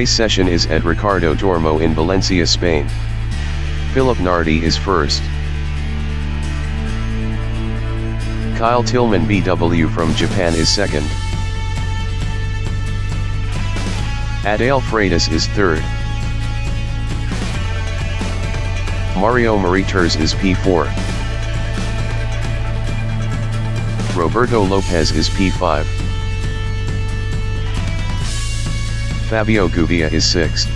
race session is at Ricardo Tormo in Valencia, Spain. Philip Nardi is first. Kyle Tillman BW from Japan is second. Adele Freitas is third. Mario Mariters is P4. Roberto Lopez is P5. Fabio Gubia is 6th.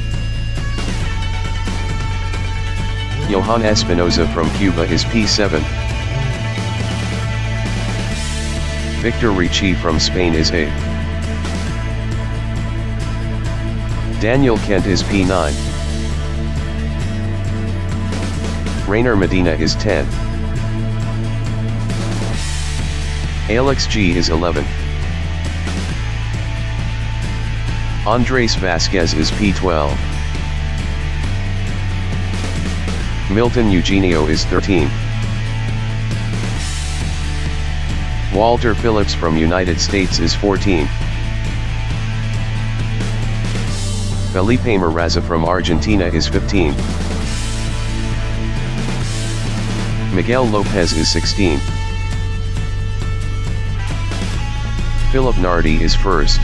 Johan Espinoza from Cuba is P7. Victor Ricci from Spain is 8th. Daniel Kent is P9. Rainer Medina is 10. Alex G is 11. Andres Vasquez is P12. Milton Eugenio is 13. Walter Phillips from United States is 14. Felipe Maraza from Argentina is 15. Miguel Lopez is 16. Philip Nardi is first.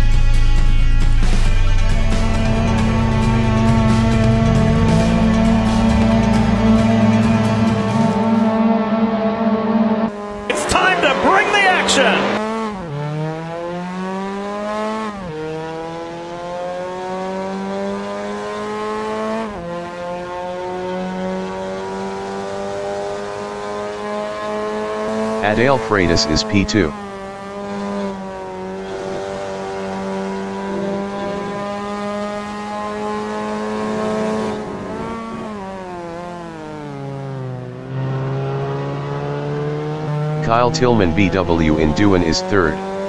Adele Freitas is P2. Kyle Tillman BW in Doohan is third.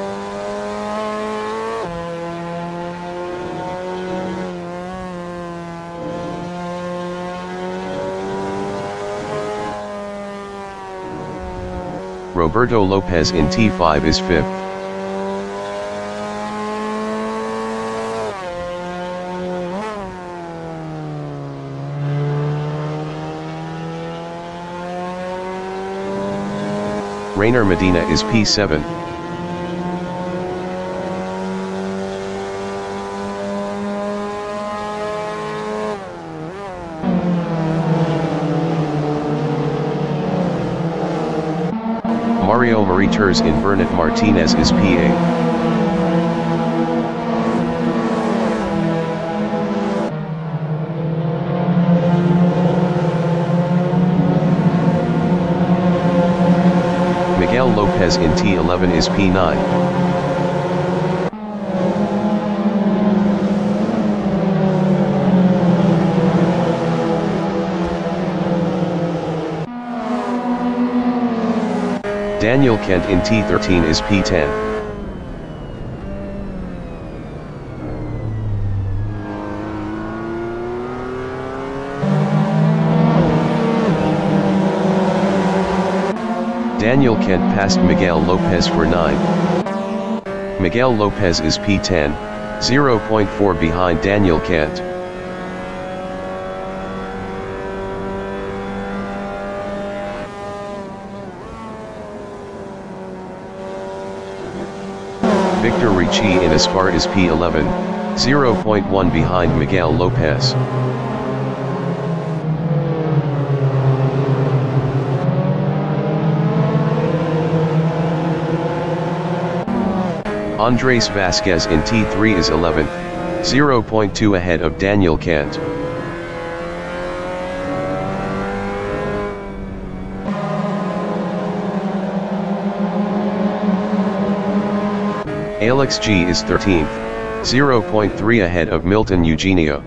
Roberto Lopez in T5 is fifth. Rainer Medina is P7. Mariters in Bernat Martinez is P8. Miguel Lopez in T11 is P9. Daniel Kent in T13 is P10. Daniel Kent passed Miguel Lopez for 9. Miguel Lopez is P10, 0.4 behind Daniel Kent. Ricci in Aspar is P11, 0.1 behind Miguel Lopez. Andres Vasquez in T3 is 11, 0.2 ahead of Daniel Kent. Alex G is 13th, 0.3 ahead of Milton Eugenio.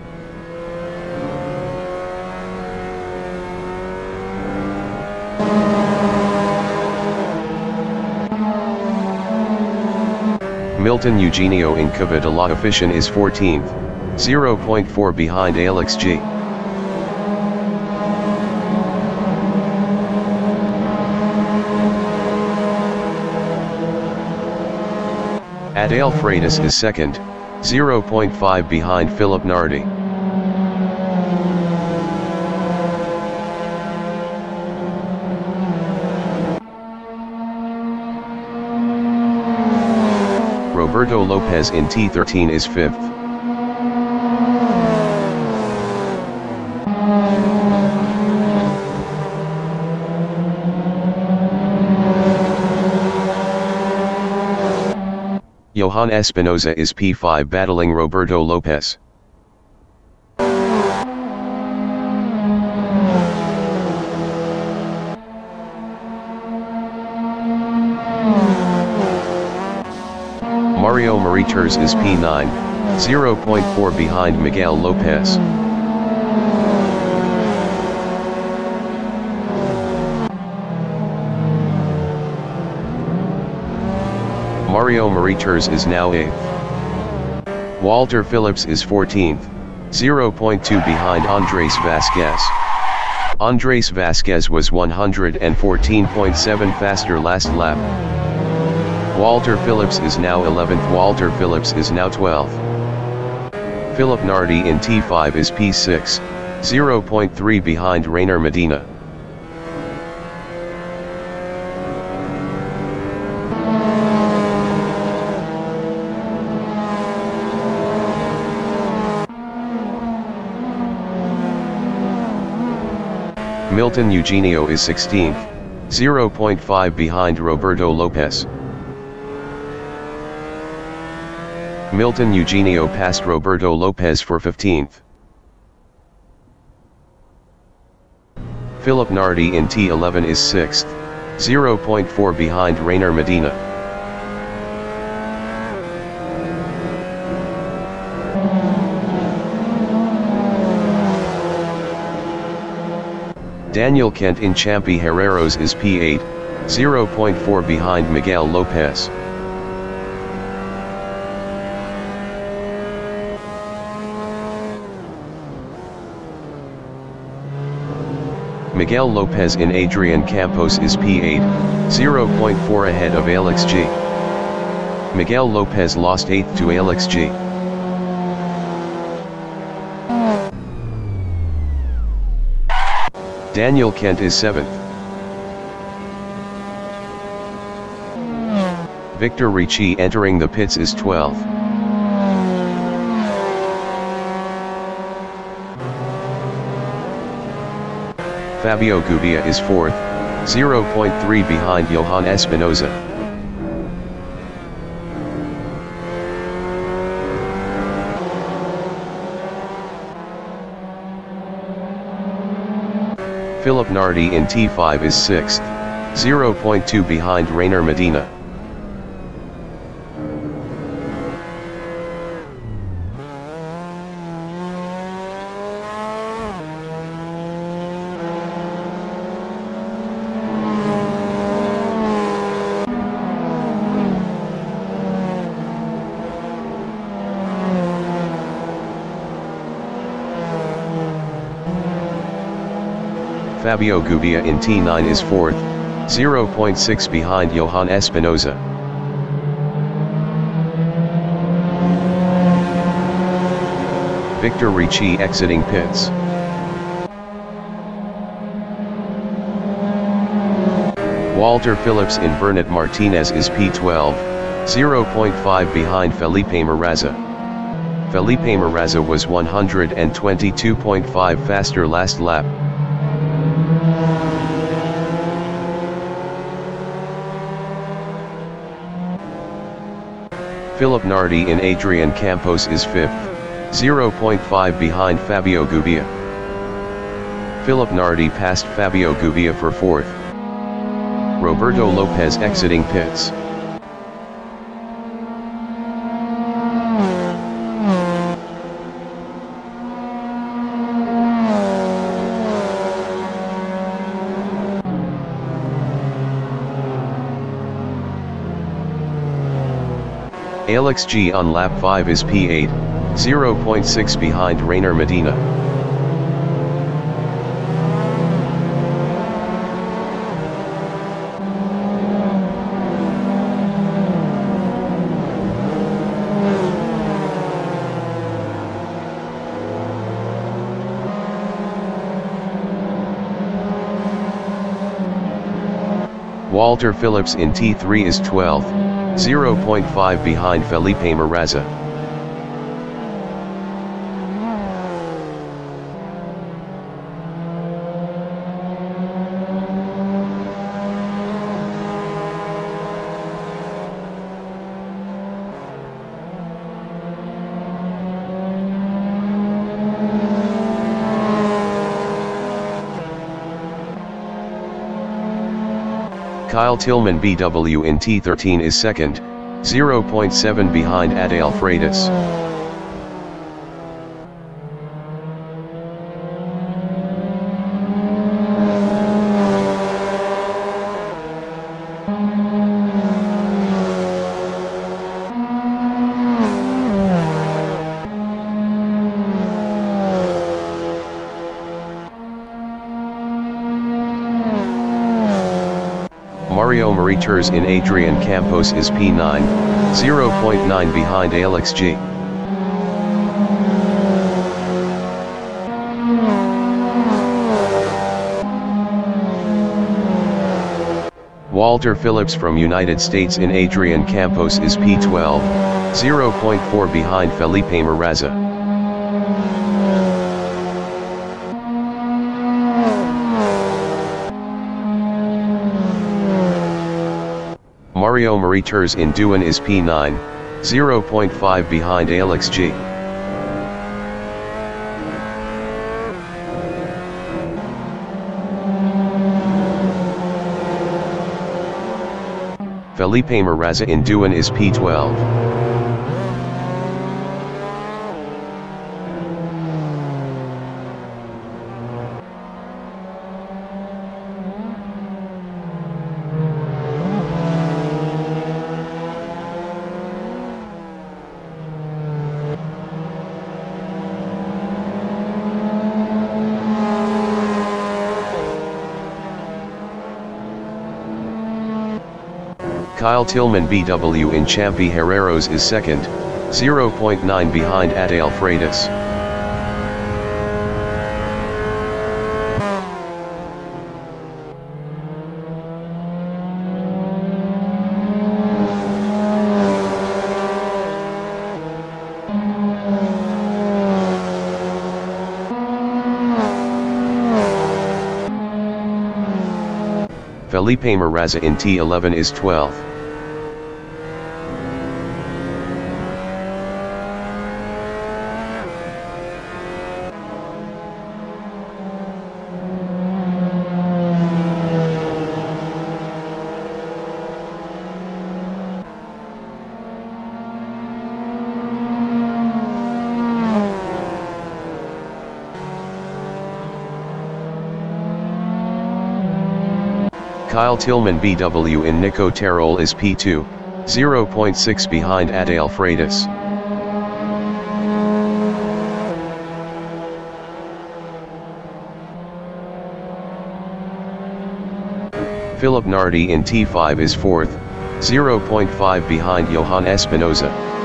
Milton Eugenio in de is 14th, 0.4 behind Alex G. Adale Freitas is second, 0.5 behind Philip Nardi. Roberto Lopez in T13 is fifth. Johan Espinoza is P5 battling Roberto Lopez. Mario Mariters is P9, 0.4 behind Miguel Lopez. Mario Mariters is now 8th. Walter Phillips is 14th, 0.2 behind Andres Vasquez. Andres Vasquez was 114.7 faster last lap. Walter Phillips is now 11th. Walter Phillips is now 12th. Philip Nardi in T5 is P6, 0.3 behind Rainer Medina. Milton Eugenio is 16th, 0.5 behind Roberto Lopez. Milton Eugenio passed Roberto Lopez for 15th. Philip Nardi in T11 is 6th, 0.4 behind Rainer Medina. Daniel Kent in Champi Herreros is P8, 0.4 behind Miguel Lopez. Miguel Lopez in Adrian Campos is P8, 0.4 ahead of Alex G. Miguel Lopez lost 8th to Alex G. Daniel Kent is 7th. Victor Ricci entering the pits is 12th. Fabio Gubbia is 4th, 0.3 behind Johan Espinoza. Philip Nardi in T5 is 6th, 0.2 behind Rainer Medina. Fabio Gubbia in T9 is 4th, 0.6 behind Johan Espinoza. Victor Ricci exiting pits. Walter Phillips in Bernat Martinez is P12, 0.5 behind Felipe Moraza. Felipe Moraza was 122.5 faster last lap. Philip Nardi in Adrian Campos is 5th, 0.5 behind Fabio Gubbia. Philip Nardi passed Fabio Gubbia for 4th. Roberto Lopez exiting pits. ALXG on lap 5 is P8, 0.6 behind Rainer Medina. Walter Phillips in T3 is 12th, 0.5 behind Felipe Maraza. Kyle Tillman BW in T13 is second, 0.7 behind Adael Freitas. Mario in Adrian Campos is P9, 0.9 behind Alex G. Walter Phillips from United States in Adrian Campos is P12, 0.4 behind Felipe Maraza. Mario Mariters in Doohan is P9, 0.5 behind Alex G. Felipe Maraza in Doohan is P12. Tillman BW in Champi Herreros is second, 0.9 behind Adael Freitas. Felipe Maraza in T11 is 12th. Kyle Tillman BW in Nico Terol is P2, 0.6 behind Adael Freitas. Philip Nardi in T5 is 4th, 0.5 behind Johan Espinoza.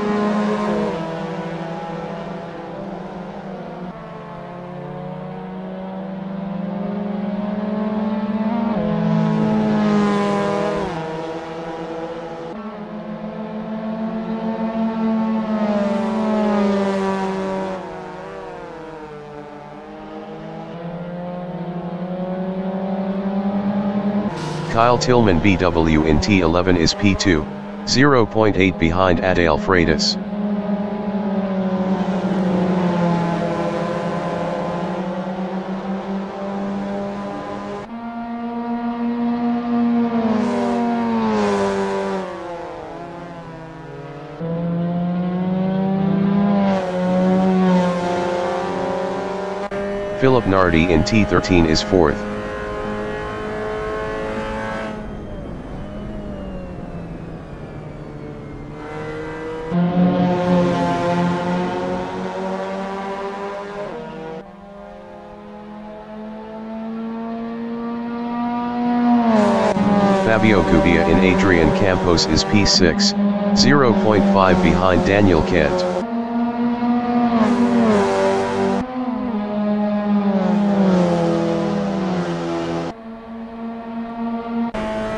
Kyle Tillman BW in T11 is P2, 0.8 behind Adael Freitas. Philip Nardi in T13 is 4th. Fabio Gubia in Adrian Campos is P6, 0.5 behind Daniel Kent.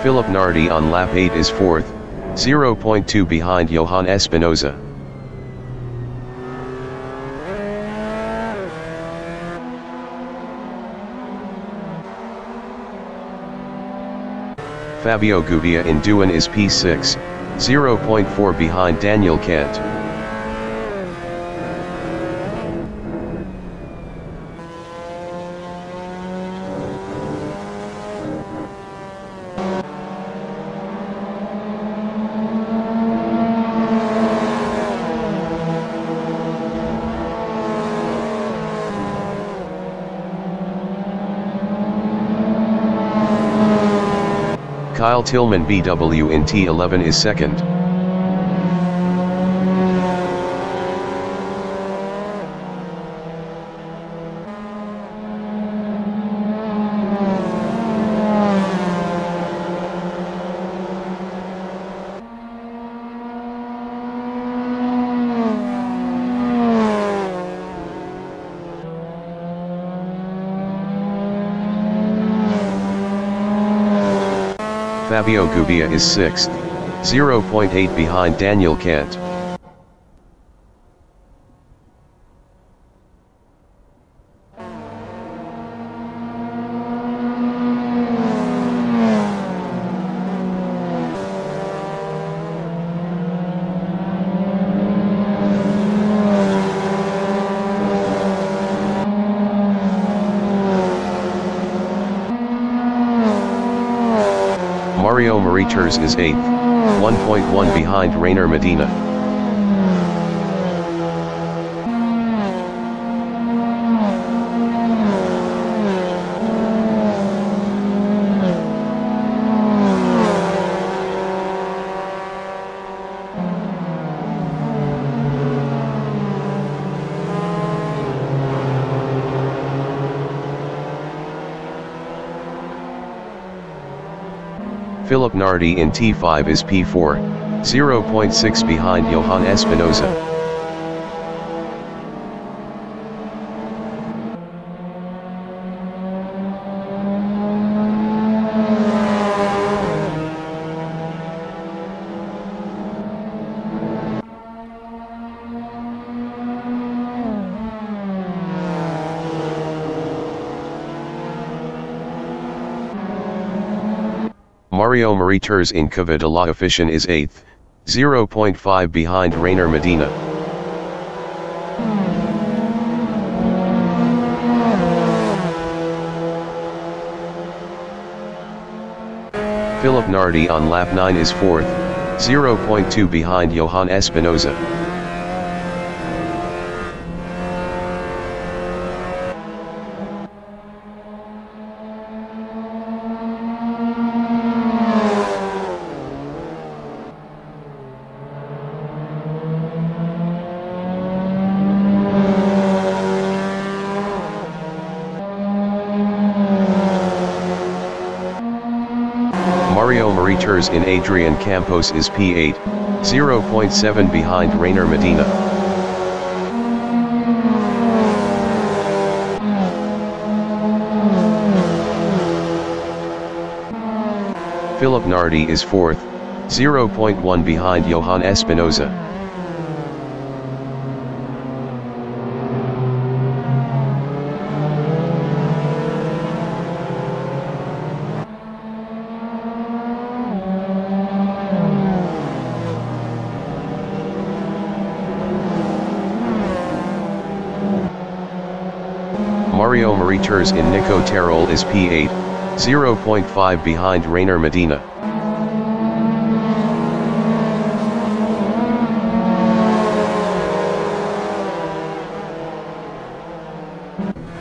Philip Nardi on lap 8 is 4th, 0.2 behind Johan Espinosa. Fabio Gubia in Doohan is P6, 0.4 behind Daniel Kent. Kyle Tillman BW in T11 is second. Fabio Gubia is 6th, 0.8 behind Daniel Kent. Mariters is 8th, 1.1 behind Rainer Medina. Philip Nardi in T5 is P4, 0.6 behind Johan Espinosa. Mariters in la is 8th, 0.5 behind Rainer Medina. Philip Nardi on lap 9 is 4th, 0.2 behind Johan Espinosa. Mario In Adrian Campos is P8, 0.7 behind Rainer Medina. Philip Nardi is 4th, 0.1 behind Johan Espinosa. Mario in Nico Terol is P8, 0.5 behind Rainer Medina.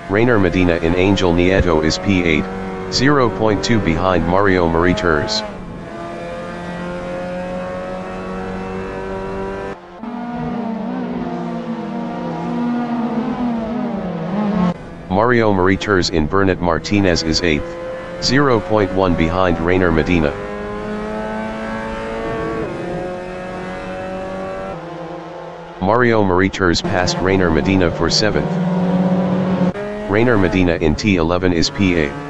Rainer Medina in Angel Nieto is P8, 0.2 behind Mario Mariters. Mario Mariters in Bernat Martinez is 8th, 0.1 behind Rainer Medina. Mario Mariters passed Rainer Medina for 7th. Rainer Medina in T11 is P8.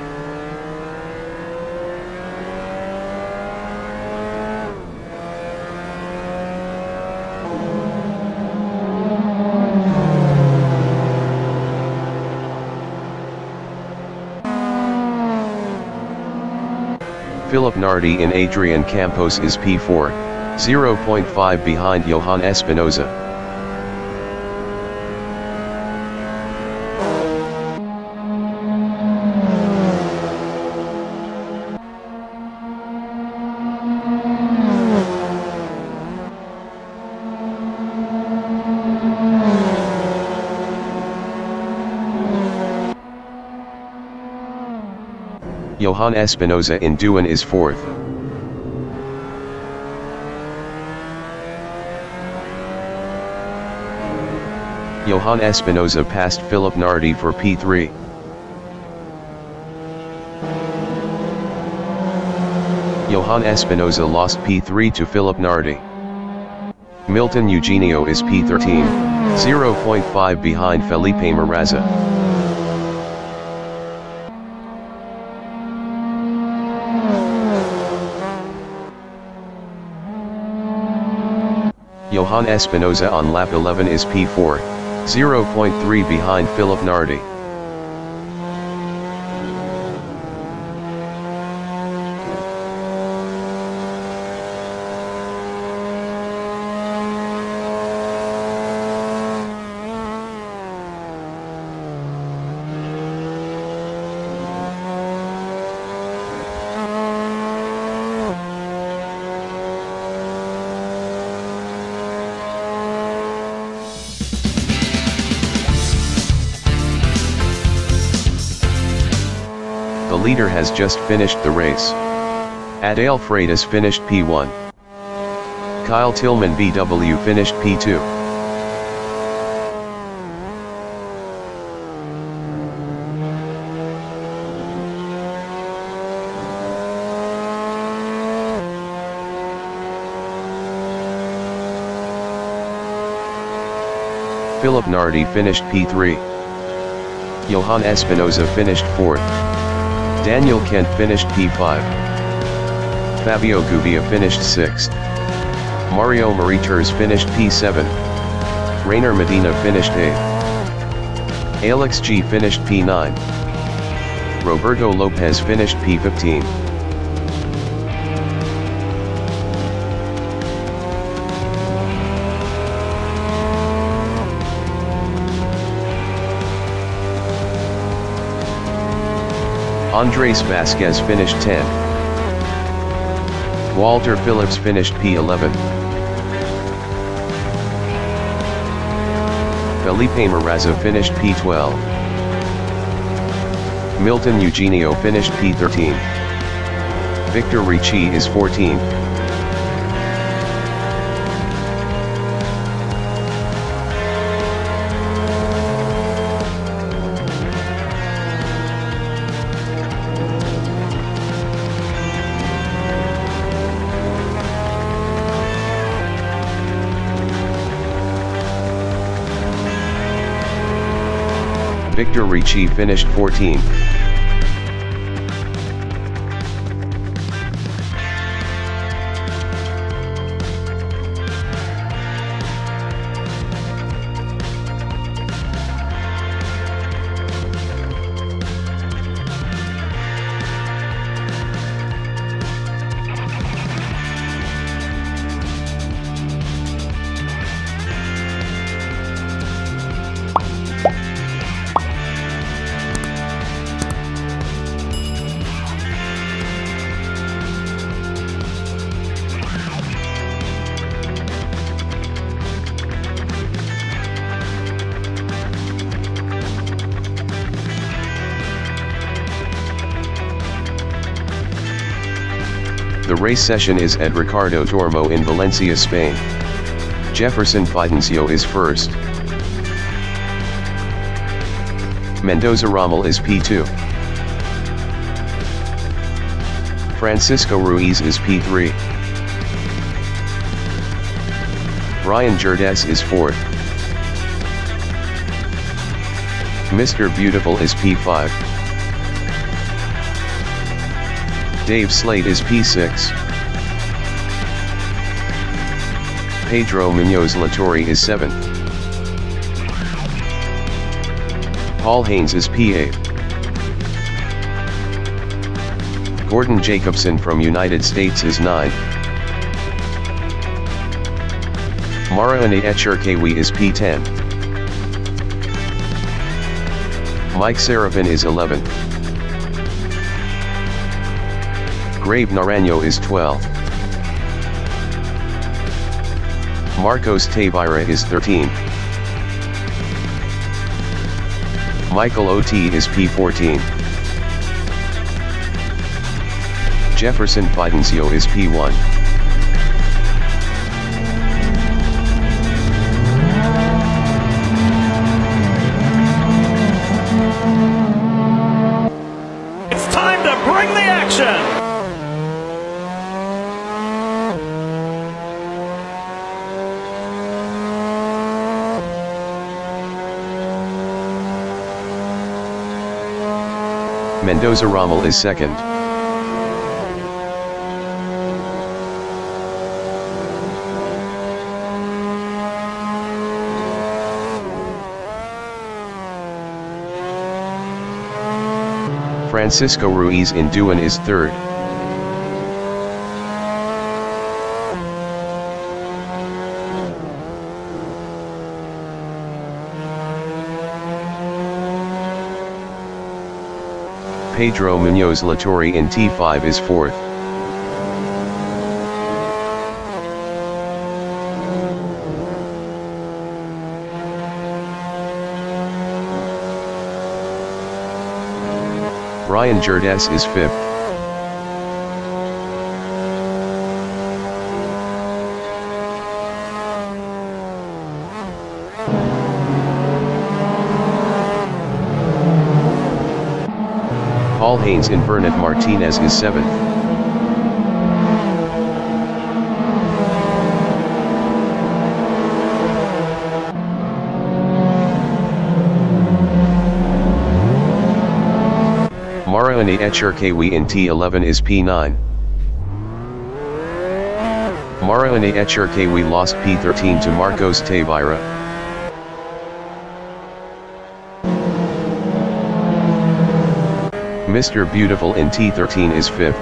Philip Nardi in Adrian Campos is P4, 0.5 behind Johan Espinoza. Johan Espinoza in Doohan is fourth. Johan Espinoza passed Philip Nardi for P3. Johan Espinoza lost P3 to Philip Nardi. Milton Eugenio is P13, 0.5 behind Felipe Maraza. Johan Espinoza on lap 11 is P4, 0.3 behind Philip Nardi. Has just finished the race. Adale Freitas finished P1. Kyle Tillman BW finished P2. Philip Nardi finished P3. Johan Espinoza finished 4th. Daniel Kent finished P5. Fabio Gubia finished 6th. Mario Mariters finished P7. Rainer Medina finished 8th. Alex G finished P9. Roberto Lopez finished P15. Andres Vasquez finished 10. Walter Phillips finished P11. Felipe Maraza finished P12. Milton Eugenio finished P13. Victor Ricci is 14. Victor Ricci finished 14. Race session is at Ricardo Tormo in Valencia, Spain. Jefferson Fidencio is first. Mendoza Rommel is P2. Francisco Ruiz is P3. Brian Gerdes is 4th. Mr. Beautiful is P5. Dave Slade is P6. Pedro Munoz Latorre is 7th. Paul Haynes is P8. Gordon Jacobson from United States is 9. Mariana Echirkewi is P10. Mike Serafin is 11. Grave Naranjo is 12. Marcos Tavira is 13. Michael OT is P14. Jefferson Fidencio is P1. Mendoza Rommel is second. Francisco Ruiz in Doohan is third. Pedro Munoz Latorre in T5 is fourth. Brian Gerdes is fifth. Paul Haynes in Bernat Martinez is seventh. Mariana Echirkewi in T11 is P9. Mariana Echirkewi lost P13 to Marcos Tavira. Mr. Beautiful in T13 is 5th.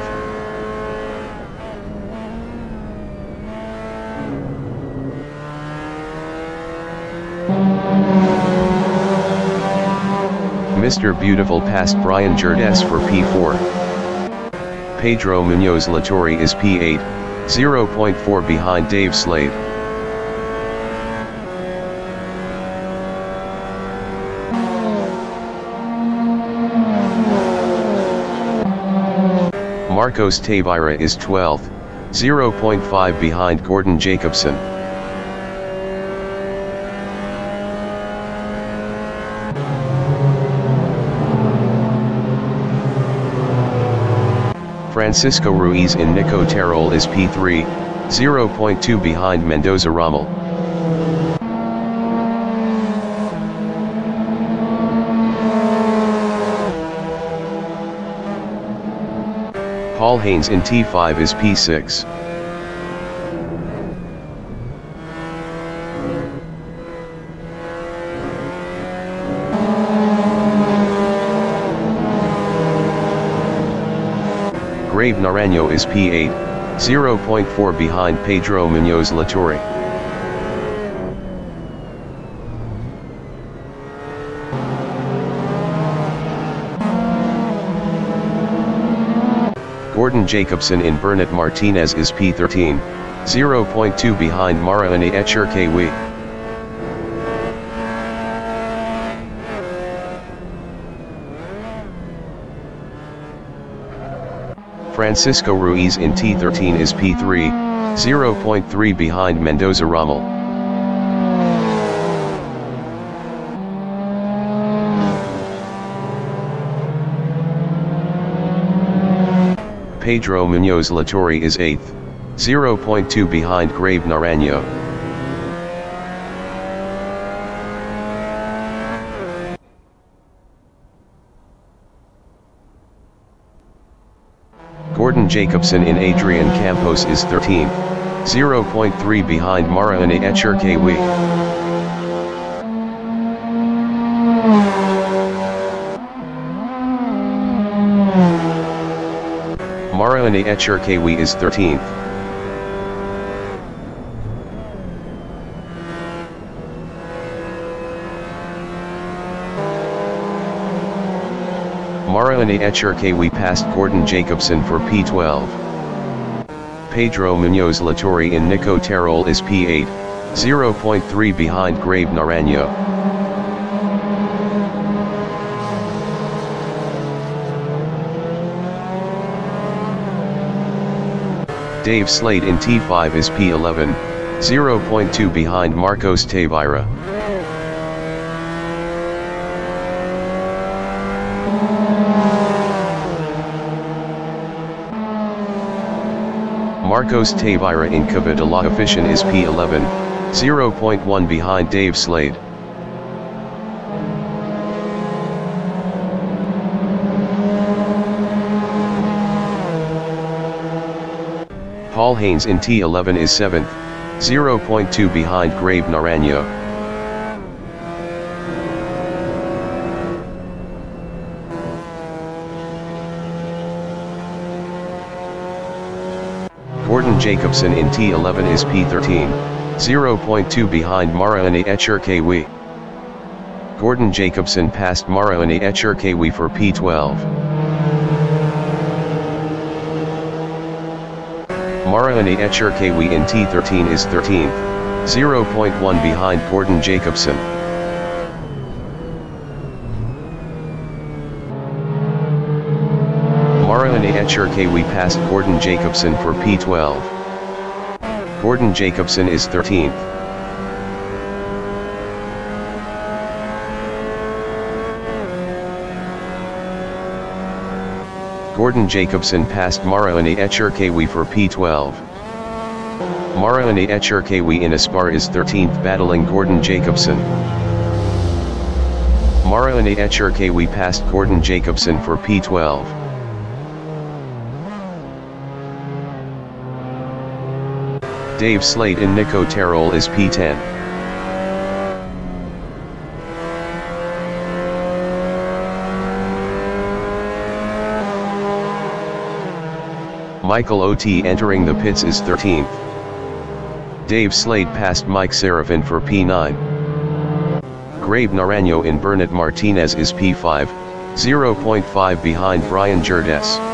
Mr. Beautiful passed Brian Gerdes for P4. Pedro Munoz Latorre is P8, 0.4 behind Dave Slade. Marcos Tavira is 12th, 0.5 behind Gordon Jacobson. Francisco Ruiz in Nico Terol is P3, 0.2 behind Mendoza Rommel. Paul Haynes in T5 is P6. Grave Naranjo is P8, 0.4 behind Pedro Munoz Latorre. Gordon Jacobson in Bernat Martinez is P13, 0.2 behind Mariana Echirkewi. Francisco Ruiz in T13 is P3, 0.3 behind Mendoza Rommel. Pedro Munoz Latorre is 8th, 0.2 behind Grave Naranjo. Gordon Jacobson in Adrian Campos is 13th, 0.3 behind Mariana Echirkewi. Echirkewi is 13th. Maraane Echirkewi passed Gordon Jacobson for P12. Pedro Munoz Latorre in Nico Terol is P8, 0.3 behind Grave Naranjo. Dave Slade in T5 is P11, 0.2 behind Marcos Tavira. Marcos Tavira in Cavadala Efficient is P11, 0.1 behind Dave Slade. Haynes in T11 is 7th, 0.2 behind Grave Naranjo. Gordon Jacobson in T11 is P13, 0.2 behind Maraane Echirkewi. Gordon Jacobson passed Maraane Echirkewi for P12. Maraane Echirkewi in T13 is 13th, 0.1 behind Gordon Jacobson. Maraane Echirkewi passed Gordon Jacobson for P12. Gordon Jacobson is 13th. Gordon Jacobson passed Maraane Echirkewi for P12. Maraane Echirkewi in Aspar is 13th battling Gordon Jacobson. Maraane Echirkewi passed Gordon Jacobson for P12. Dave Slade in Nico Terol is P10. Michael OT entering the pits is 13th. Dave Slade passed Mike Serafin for P9. Grave Naranjo in Bernat Martinez is P5, 0.5 behind Brian Gerdes.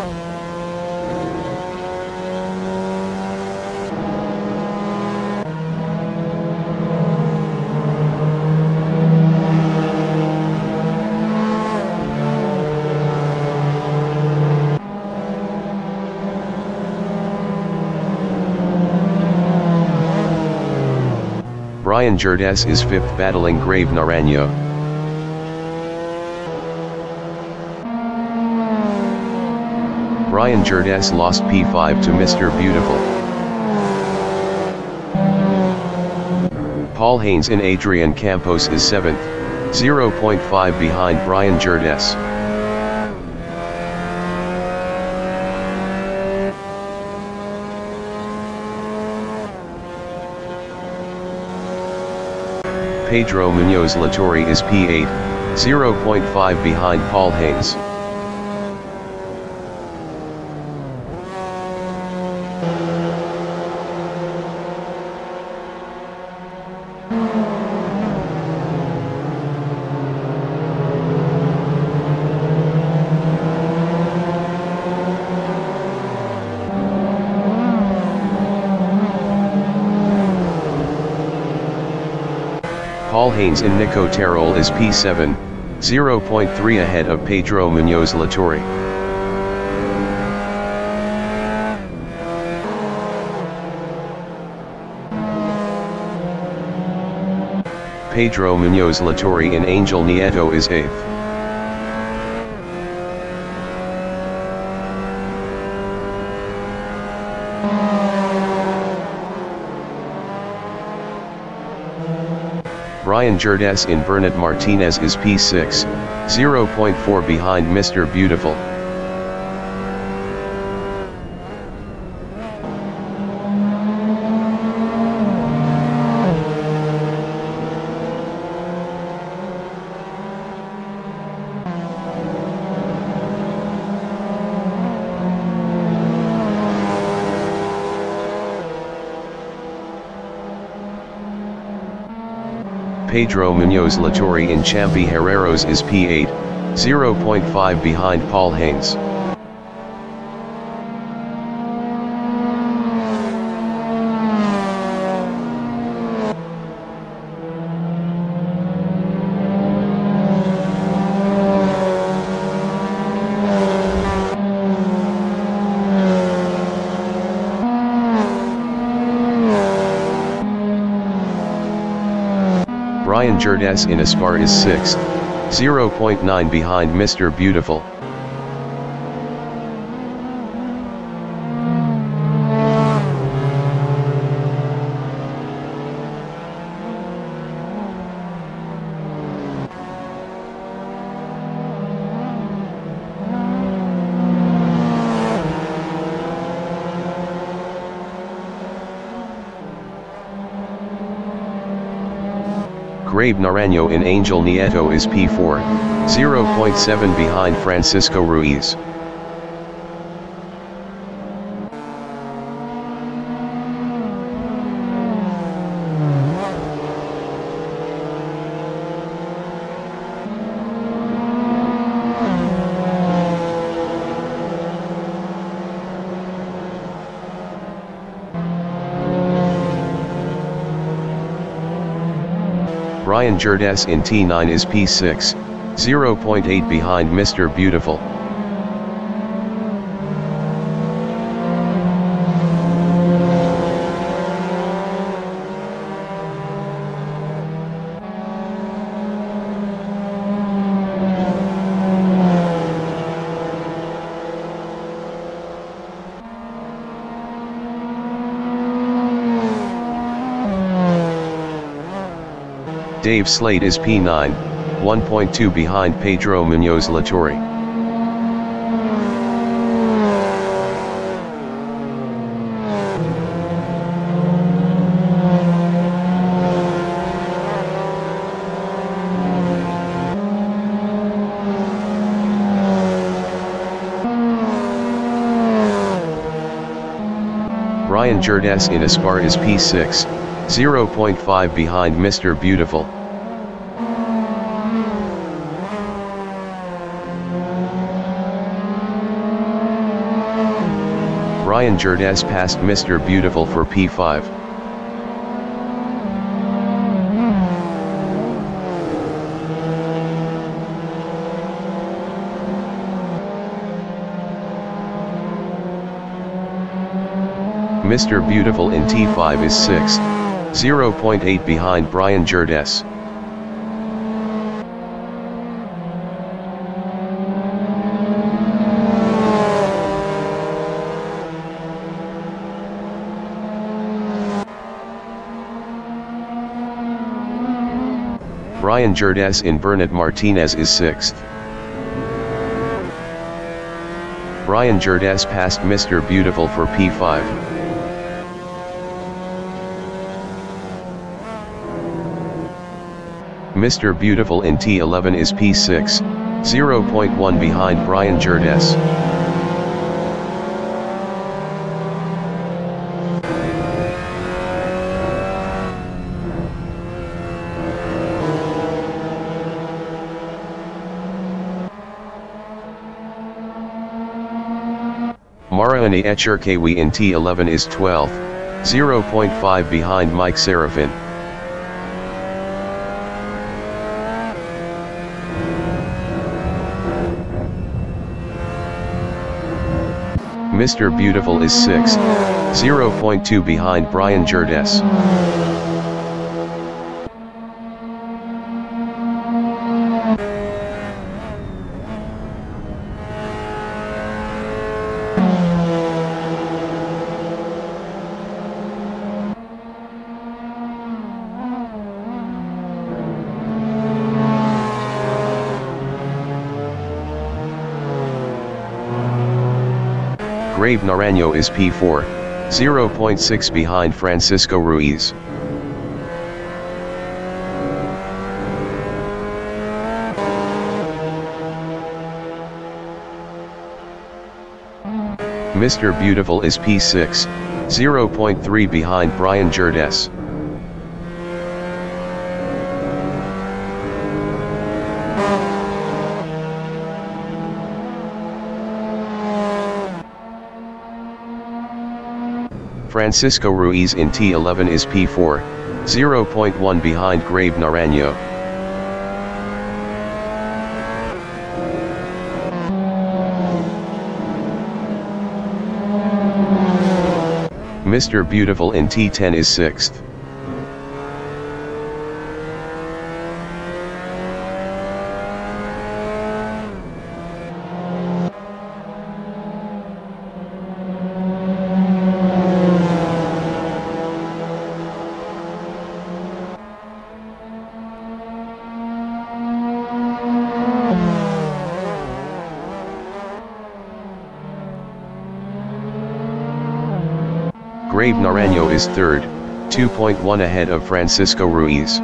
Brian Gerdes is 5th battling Grave Naranjo. Brian Gerdes lost P5 to Mr. Beautiful. Paul Haynes and Adrian Campos is 7th, 0.5 behind Brian Gerdes. Pedro Munoz Latorre is P8, 0.5 behind Paul Haynes. Paul Haynes in Nico Terol is P7, 0.3 ahead of Pedro Munoz Latorre. Pedro Munoz Latorre in Angel Nieto is 8th. Brian Gerdes in Bernat Martinez is P6, 0.4 behind Mr. Beautiful. Pedro Munoz Latorre in Champi Herreros is P8, 0.5 behind Paul Haynes. Brian Gerdes in Aspar is 6th, 0.9 behind Mr. Beautiful. Grabe Naranjo in Angel Nieto is P4, 0.7 behind Francisco Ruiz. Brian Gerdes in T9 is P6, 0.8 behind Mr. Beautiful. Dave Slade is P9, 1.2 behind Pedro Munoz Latorre. Brian Gerdes in Aspar is P6, 0.5 behind Mr. Beautiful. Brian Gerdes passed Mr. Beautiful for P5. Mr. Beautiful in T5 is 6th, 0.8 behind Brian Gerdes. Brian Gerdes in Bernat Martinez is 6th. Brian Gerdes passed Mr. Beautiful for P5. Mr. Beautiful in T11 is P6, 0.1 behind Brian Gerdes. Mariani Echirkewi in T11 is 12th, 0.5 behind Mike Serafin. Mr. Beautiful is 6th, 0.2 behind Brian Gerdes. Grabe Naranjo is P4, 0.6 behind Francisco Ruiz. Mr. Beautiful is P6, 0.3 behind Brian Gerdes. Francisco Ruiz in T11 is P4, 0.1 behind Grave Naranjo. Mr. Beautiful in T10 is 6th. Grave Naranjo is third, 2.1 ahead of Francisco Ruiz.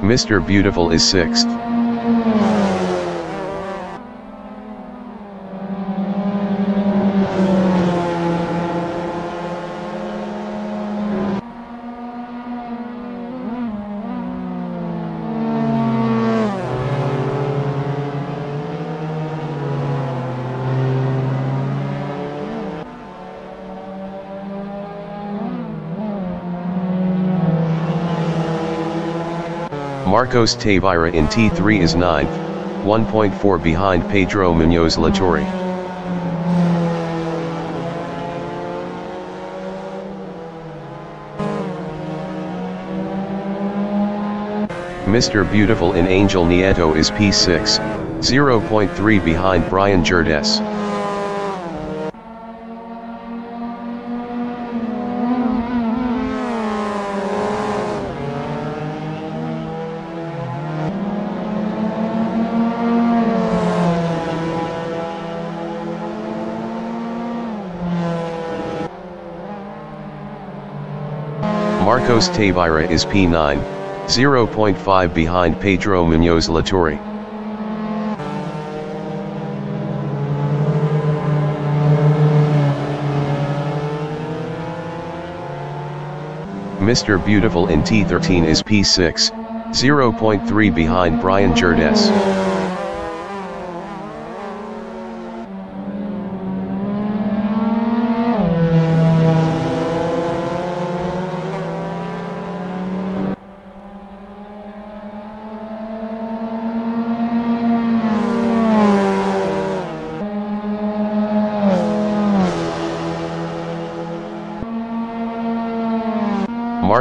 Mr. Beautiful is sixth. Marcos Tavira in T3 is 9th, 1.4 behind Pedro Munoz Latorre. Mr. Beautiful in Angel Nieto is P6, 0.3 behind Brian Gerdes. Marcos Tavira is P9, 0.5 behind Pedro Munoz Latorre. Mr. Beautiful in T13 is P6, 0.3 behind Brian Gerdes.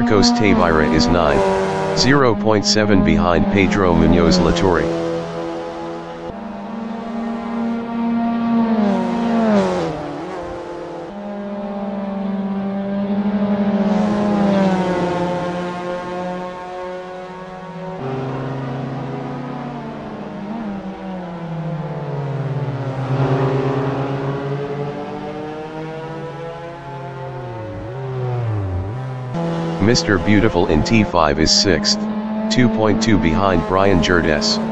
Marcos Tavira is 9, 0.7 behind Pedro Munoz Latorre. Mr. Beautiful in T5 is 6th, 2.2 behind Brian Gerdes.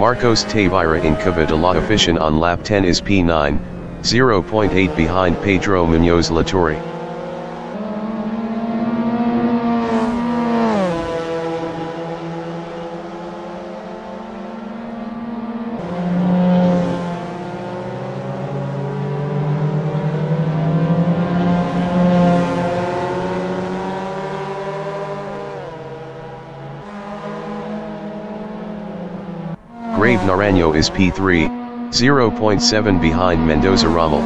Marcos Tavira in Cavite on lap 10 is P9, 0.8 behind Pedro Munoz Latorre. Grave Naranjo is P3, 0.7 behind Mendoza Rommel.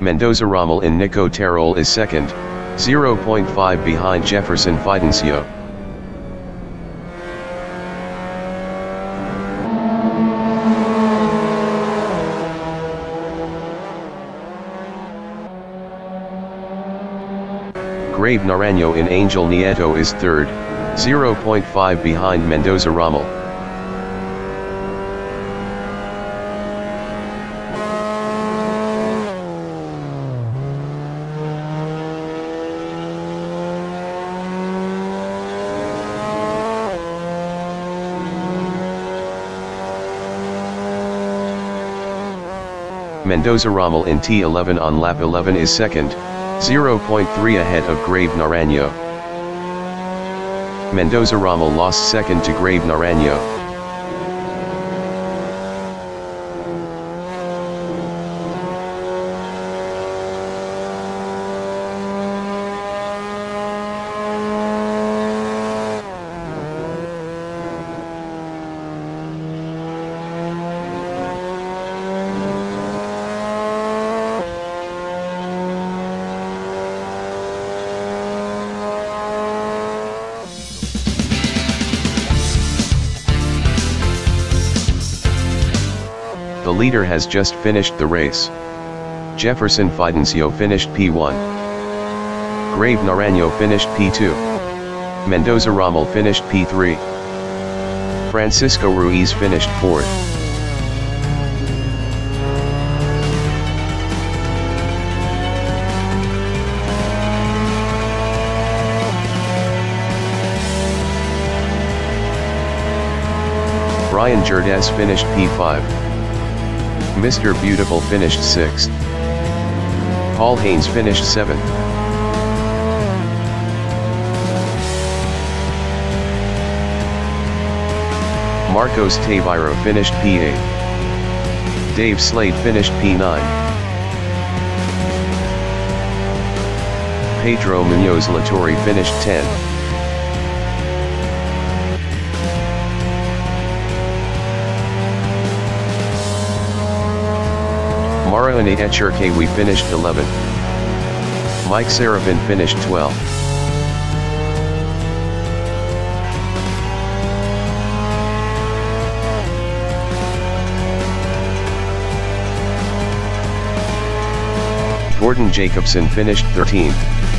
Mendoza Rommel in Nico Terol is second, 0.5 behind Jefferson Fidencio. Grave Naranjo in Angel Nieto is third, 0.5 behind Mendoza Rommel. Mendoza Rommel in T11 on lap 11 is second, 0.3 ahead of Grave Naranjo. Mendoza Rommel lost second to Grave Naranjo. Has just finished the race. Jefferson Fidencio finished P1. Grave Naranjo finished P2. Mendoza Rommel finished P3. Francisco Ruiz finished 4th. Brian Gerdes finished P5. Mr. Beautiful finished 6th. Paul Haynes finished 7th. Marcos Tavira finished P8. Dave Slade finished P9. Pedro Munoz Latorre finished 10. Mariana Echurke we finished 11th. Mike Serafin finished 12th. Gordon Jacobson finished 13th.